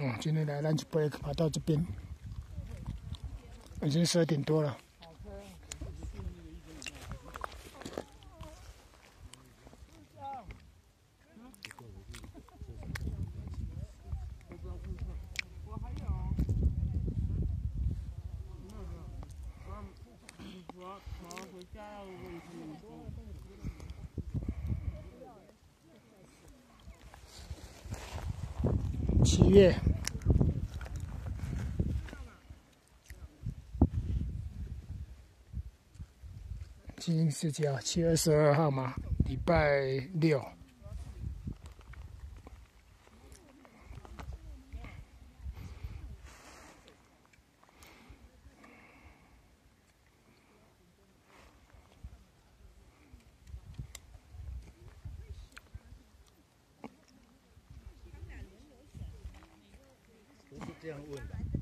嗯，今天来 lunch break 跑到这边，已经十二点多了。我马上回家了，我已经七月，今天是几号？七月十二号吗，礼拜六。这样问的。